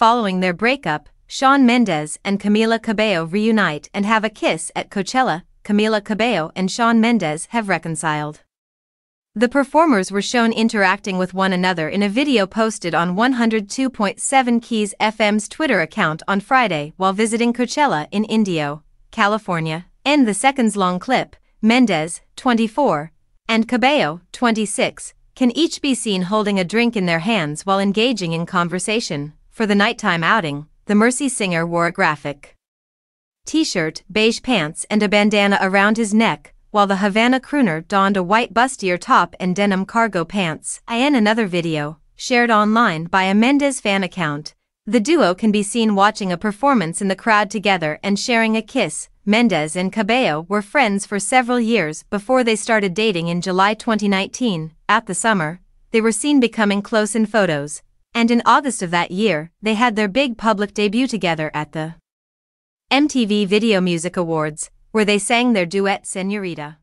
following their breakup, Shawn Mendes and Camila Cabello reunite and have a kiss at Coachella. Camila Cabello and Shawn Mendes have reconciled. The performers were shown interacting with one another in a video posted on 102.7 KIIS FM's Twitter account on Friday while visiting Coachella in Indio, California. In the seconds long clip, Mendes, 24, and Cabello, 26, can each be seen holding a drink in their hands while engaging in conversation. For the nighttime outing, the Mercy singer wore a graphic t shirt, beige pants, and a bandana around his neck, while the Havana crooner donned a white bustier top and denim cargo pants. In another video, shared online by a Mendes fan account, the duo can be seen watching a performance in the crowd together and sharing a kiss. Mendes and Cabello were friends for several years before they started dating in July 2019. At the summer, they were seen becoming close in photos, and in August of that year, they had their big public debut together at the MTV Video Music Awards, where they sang their duet Senorita.